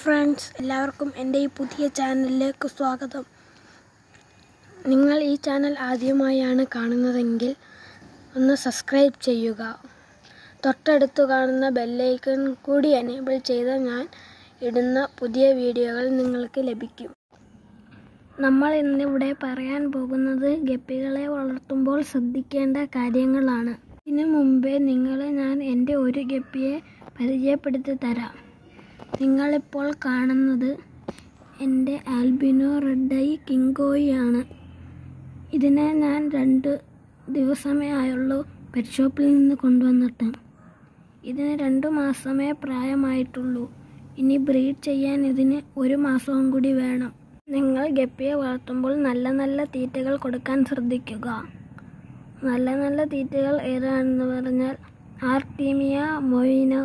Friends എല്ലാവർക്കും എന്റെ ഈ പുതിയ ചാനലിലേക്ക് സ്വാഗതം. നിങ്ങൾ ഈ ചാനൽ ആദ്യമായാണ് കാണുന്നതെങ്കിൽ ഒന്ന് സബ്സ്ക്രൈബ് ചെയ്യുക. തൊട്ടടുത്ത് കാണുന്ന ബെല്ലൈക്കൺ കൂടി എനേബിൾ ചെയ്ത് ഞാൻ ഇടുന്ന പുതിയ വീഡിയോകൾ നിങ്ങൾക്ക് ലഭിക്കും. നമ്മൾ ഇന്നിവിടെ പറയാൻ പോകുന്നത് ഗപ്പികളെ വളർത്തുമ്പോൾ ശ്രദ്ധിക്കേണ്ട കാര്യങ്ങളാണ്. ഇതിനു മുമ്പേ നിങ്ങളെ ഞാൻ എന്റെ ഒരു ഗപ്പിയെ പരിചയപ്പെടുത്തി തരാം. നിങ്ങളിപ്പോൾ കാണുന്നത് എന്റെ ആൽബിനോ റെഡ് ഐ കിങ്കോയാണ് ഇതിനെ ഞാൻ രണ്ട് ദിവസമേ ആയുള്ളൂ പെറ്റ് ഷോപ്പിൽ നിന്ന് കൊണ്ടുവന്നിട്ട്. ഇതിന് രണ്ട് മാസമേ പ്രായമായിട്ടുള്ളൂ. ഇനി ബ്രീഡ് ചെയ്യാൻ ഇതിന് ഒരു മാസവും കൂടി വേണം. നിങ്ങൾ ഗപ്പിയെ വളർത്തുമ്പോൾ നല്ല നല്ല തീറ്റകൾ കൊടുക്കാൻ ശ്രദ്ധിക്കുക. നല്ല നല്ല തീറ്റകൾ ഏതാണെന്ന് പറഞ്ഞാൽ ആർട്ടീമിയ മൊയിനോ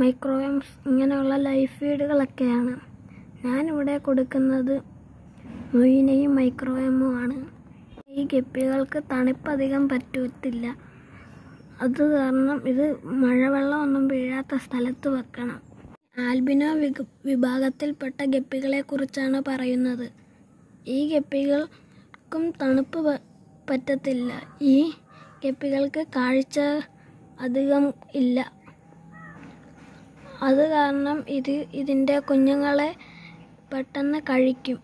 മൈക്രോയംസ് ഇങ്ങനെയുള്ള ലൈഫ് ഫീഡുകളൊക്കെയാണ് ഞാനിവിടെ കൊടുക്കുന്നത് മൊയിനയും ആണ്. ഈ ഗപ്പികൾക്ക് തണുപ്പധികം പറ്റത്തില്ല. അത് കാരണം ഇത് മഴവെള്ളമൊന്നും വീഴാത്ത സ്ഥലത്ത് വെക്കണം. ആൽബിനോ വിഭാഗത്തിൽപ്പെട്ട ഗപ്പികളെ കുറിച്ചാണ് പറയുന്നത്. ഈ ഗപ്പികൾക്കും തണുപ്പ് പറ്റത്തില്ല. ഈ ഗപ്പികൾക്ക് കാഴ്ച അധികം ഇല്ല. അത് കാരണം ഇത് ഇതിന്റെ കുഞ്ഞുങ്ങളെ പെട്ടെന്ന് കഴിക്കും.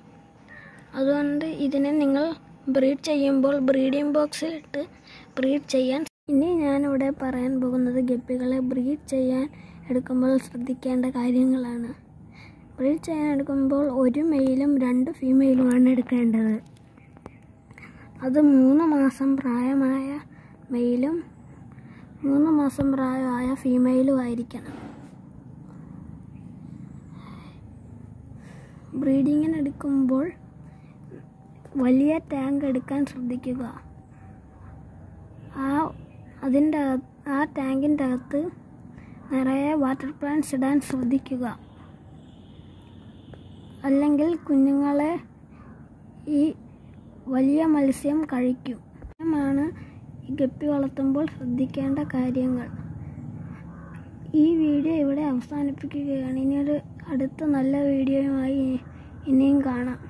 അതുകൊണ്ട് ഇതിനെ നിങ്ങൾ ബ്രീഡ് ചെയ്യുമ്പോൾ ബ്രീഡിംഗ് ബോക്സിൽ ഇട്ട് ബ്രീഡ് ചെയ്യാൻ ഇനി ഞാനിവിടെ പറയാൻ പോകുന്നത് ഗപ്പികളെ ബ്രീഡ് ചെയ്യാൻ എടുക്കുമ്പോൾ ശ്രദ്ധിക്കേണ്ട കാര്യങ്ങളാണ്. ബ്രീഡ് ചെയ്യാൻ എടുക്കുമ്പോൾ ഒരു മെയിലും രണ്ട് ഫീമെയിലുമാണ് എടുക്കേണ്ടത്. അത് മൂന്ന് മാസം പ്രായമായ മെയിലും മൂന്ന് മാസം പ്രായമായ ഫീമെയിലും ആയിരിക്കണം. ബ്രീഡിങ്ങിന് എടുക്കുമ്പോൾ വലിയ ടാങ്ക് എടുക്കാൻ ശ്രദ്ധിക്കുക. ആ അതിന്റെ ആ ടാങ്കിന്റെ അകത്ത് നിറയെ വാട്ടർ പ്ലാന്റ്സ് ഇടാൻ ശ്രദ്ധിക്കുക. അല്ലെങ്കിൽ കുഞ്ഞുങ്ങളെ ഈ വലിയ മത്സ്യം കഴിക്കും. ഈ ഗപ്പി വളർത്തുമ്പോൾ ശ്രദ്ധിക്കേണ്ട കാര്യങ്ങൾ. ഈ വീഡിയോ ഇവിടെ അവസാനിപ്പിക്കുകയാണ്. ഇനിയൊരു അടുത്ത നല്ല വീഡിയോയുമായി ഇനിയും കാണാം.